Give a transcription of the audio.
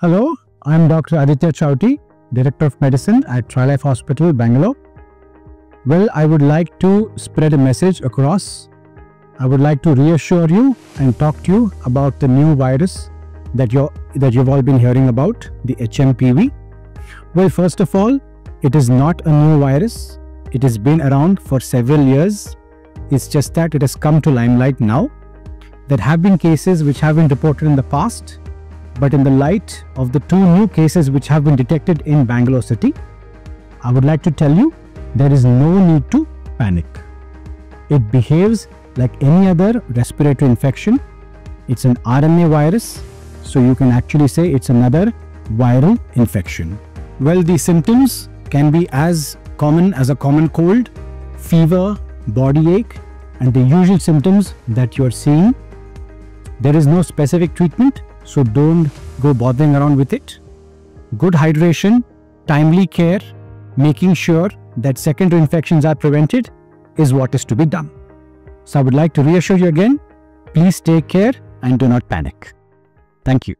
Hello, I'm Dr. Aditya Chowti, Director of Medicine at TriLife Hospital, Bangalore. Well, I would like to spread a message across. I would like to reassure you and talk to you about the new virus that you that you've all been hearing about, the HMPV. Well, first of all, it is not a new virus. It has been around for several years. It's just that it has come to limelight now. There have been cases which have been reported in the past but in the light of the two new cases which have been detected in Bangalore city, I would like to tell you there is no need to panic. It behaves like any other respiratory infection. It's an RNA virus, so you can actually say it's another viral infection. Well, the symptoms can be as common as a common cold, fever, body ache, and the usual symptoms that you're seeing. There is no specific treatment so don't go bothering around with it. Good hydration, timely care, making sure that secondary infections are prevented is what is to be done. So I would like to reassure you again, please take care and do not panic. Thank you.